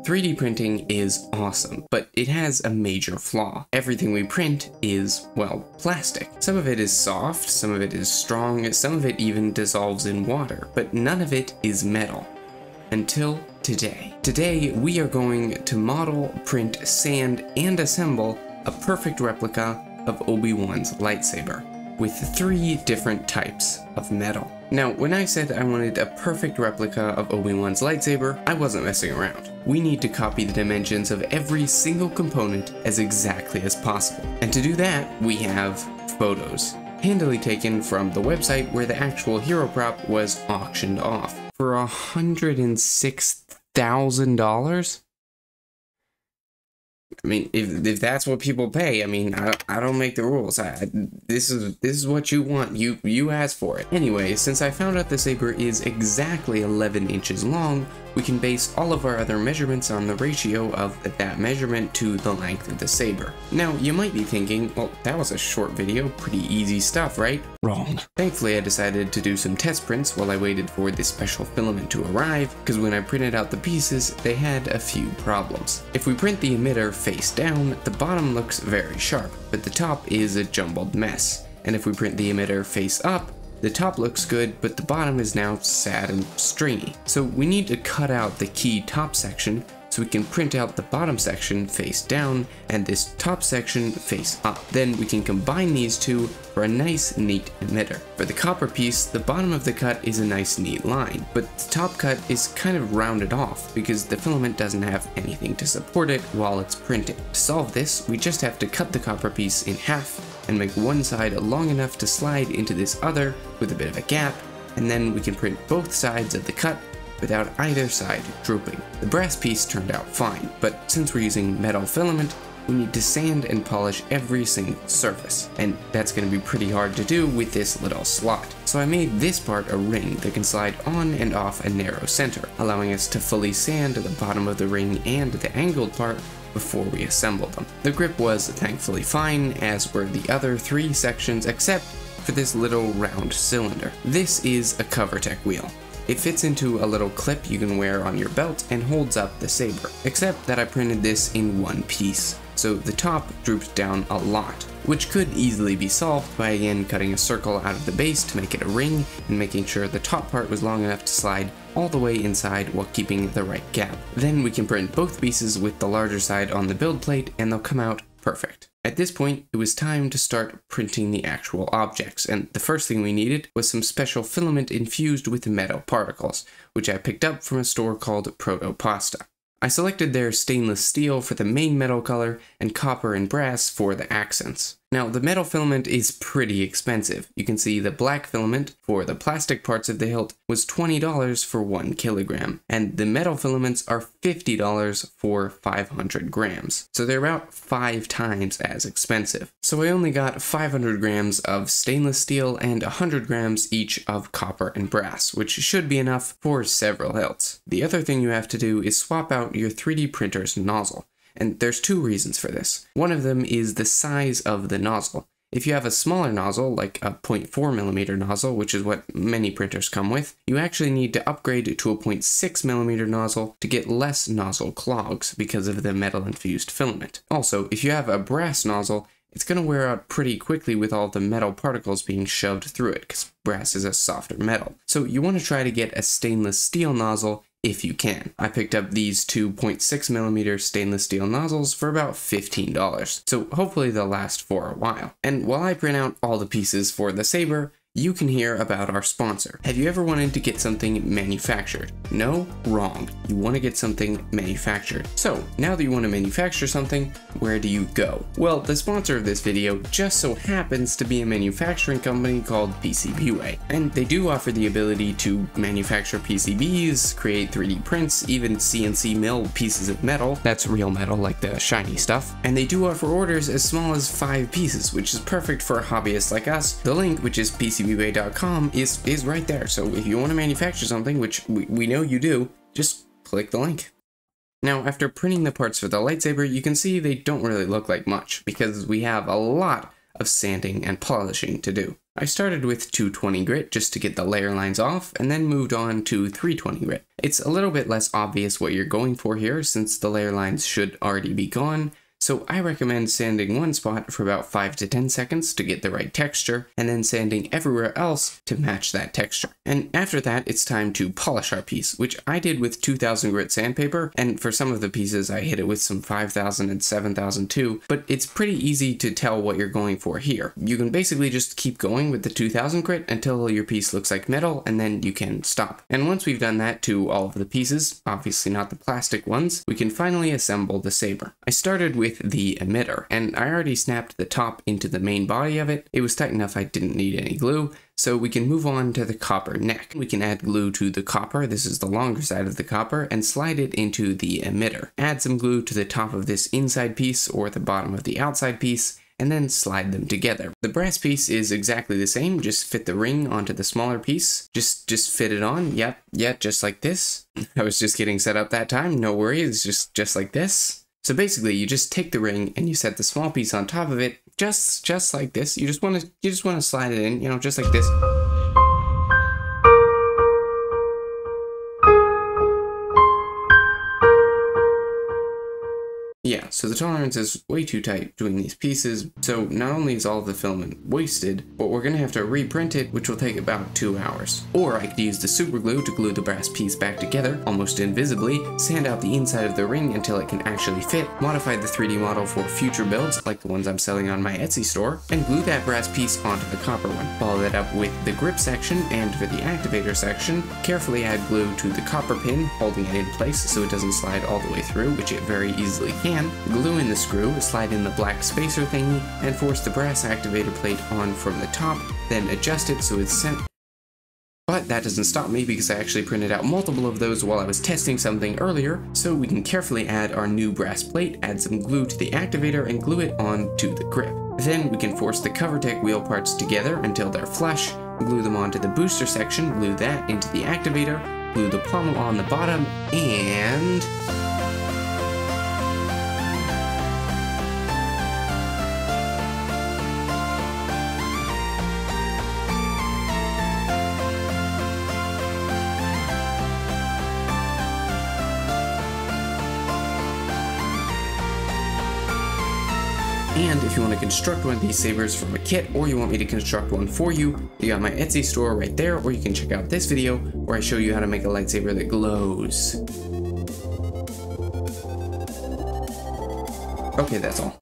3D printing is awesome, but it has a major flaw. Everything we print is, well, plastic. Some of it is soft, some of it is strong, some of it even dissolves in water, but none of it is metal. Until today. Today, we are going to model, print, sand, and assemble a perfect replica of Obi-Wan's lightsaber with three different types of metal. Now, when I said I wanted a perfect replica of Obi-Wan's lightsaber, I wasn't messing around. We need to copy the dimensions of every single component as exactly as possible. And to do that, we have photos, handily taken from the website where the actual hero prop was auctioned off for $106,000? I mean, if if that's what people pay, I mean, I, I don't make the rules. I, this is this is what you want. You you ask for it. Anyway, since I found out the saber is exactly 11 inches long, we can base all of our other measurements on the ratio of that measurement to the length of the saber. Now, you might be thinking, well, that was a short video, pretty easy stuff, right? Wrong. Thankfully, I decided to do some test prints while I waited for this special filament to arrive, because when I printed out the pieces, they had a few problems. If we print the emitter face down, the bottom looks very sharp, but the top is a jumbled mess. And if we print the emitter face up, the top looks good, but the bottom is now sad and stringy. So we need to cut out the key top section so we can print out the bottom section face down and this top section face up. Then we can combine these two for a nice neat emitter. For the copper piece, the bottom of the cut is a nice neat line, but the top cut is kind of rounded off because the filament doesn't have anything to support it while it's printing. To solve this, we just have to cut the copper piece in half and make one side long enough to slide into this other with a bit of a gap, and then we can print both sides of the cut without either side drooping. The brass piece turned out fine, but since we're using metal filament, we need to sand and polish every single surface, and that's going to be pretty hard to do with this little slot. So I made this part a ring that can slide on and off a narrow center, allowing us to fully sand the bottom of the ring and the angled part before we assemble them. The grip was thankfully fine, as were the other three sections except for this little round cylinder. This is a Covertec wheel. It fits into a little clip you can wear on your belt and holds up the saber, except that I printed this in one piece, so the top droops down a lot, which could easily be solved by again cutting a circle out of the base to make it a ring and making sure the top part was long enough to slide all the way inside while keeping the right gap. Then we can print both pieces with the larger side on the build plate and they'll come out perfect. At this point, it was time to start printing the actual objects, and the first thing we needed was some special filament infused with metal particles, which I picked up from a store called Protopasta. I selected their stainless steel for the main metal color and copper and brass for the accents. Now, the metal filament is pretty expensive. You can see the black filament for the plastic parts of the hilt was $20 for 1 kilogram, and the metal filaments are $50 for 500 grams. So they're about 5 times as expensive. So I only got 500 grams of stainless steel and 100 grams each of copper and brass, which should be enough for several hilts. The other thing you have to do is swap out your 3D printer's nozzle. And there's two reasons for this. One of them is the size of the nozzle. If you have a smaller nozzle, like a 0.4mm nozzle, which is what many printers come with, you actually need to upgrade to a 0.6mm nozzle to get less nozzle clogs because of the metal infused filament. Also, if you have a brass nozzle, it's going to wear out pretty quickly with all the metal particles being shoved through it, because brass is a softer metal. So you want to try to get a stainless steel nozzle if you can. I picked up these two 0.6 millimeter stainless steel nozzles for about $15, so hopefully they'll last for a while. And while I print out all the pieces for the saber, you can hear about our sponsor. Have you ever wanted to get something manufactured? No? Wrong. You want to get something manufactured. So, now that you want to manufacture something, where do you go? Well, the sponsor of this video just so happens to be a manufacturing company called PCBWay. And they do offer the ability to manufacture PCBs, create 3D prints, even CNC mill pieces of metal. That's real metal, like the shiny stuff. And they do offer orders as small as 5 pieces, which is perfect for hobbyists like us. The link, which is PC PCBWay.com is, is right there. So if you want to manufacture something, which we, we know you do, just click the link. Now, after printing the parts for the lightsaber, you can see they don't really look like much, because we have a lot of sanding and polishing to do. I started with 220 grit just to get the layer lines off, and then moved on to 320 grit. It's a little bit less obvious what you're going for here since the layer lines should already be gone, so I recommend sanding one spot for about 5 to 10 seconds to get the right texture, and then sanding everywhere else to match that texture. And after that, it's time to polish our piece, which I did with 2000 grit sandpaper, and for some of the pieces I hit it with some 5000 and 7000 too, but it's pretty easy to tell what you're going for here. You can basically just keep going with the 2000 grit until your piece looks like metal, and then you can stop. And once we've done that to all of the pieces, obviously not the plastic ones, we can finally assemble the saber. I started with with the emitter, and I already snapped the top into the main body of it. It was tight enough I didn't need any glue, so we can move on to the copper neck. We can add glue to the copper, this is the longer side of the copper, and slide it into the emitter. Add some glue to the top of this inside piece or the bottom of the outside piece, and then slide them together. The brass piece is exactly the same, just fit the ring onto the smaller piece. Just just fit it on, yep, yep, just like this. I was just getting set up that time, no worries, just just like this. So basically, you just take the ring and you set the small piece on top of it, just just like this. You just want to you just want to slide it in, you know, just like this. So the tolerance is way too tight doing these pieces, so not only is all the filament wasted, but we're gonna have to reprint it, which will take about two hours. Or I could use the super glue to glue the brass piece back together, almost invisibly, sand out the inside of the ring until it can actually fit, modify the 3D model for future builds, like the ones I'm selling on my Etsy store, and glue that brass piece onto the copper one. Follow that up with the grip section, and for the activator section, carefully add glue to the copper pin, holding it in place so it doesn't slide all the way through, which it very easily can, glue in the screw, slide in the black spacer thingy, and force the brass activator plate on from the top, then adjust it so it's sent but that doesn't stop me because I actually printed out multiple of those while I was testing something earlier, so we can carefully add our new brass plate, add some glue to the activator, and glue it on to the grip. Then we can force the cover Covertec wheel parts together until they're flush, glue them onto the booster section, glue that into the activator, glue the pommel on the bottom, and... And if you want to construct one of these sabers from a kit, or you want me to construct one for you, you got my Etsy store right there, or you can check out this video where I show you how to make a lightsaber that glows. Okay, that's all.